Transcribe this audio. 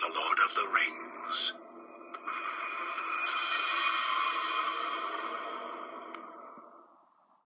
the Lord of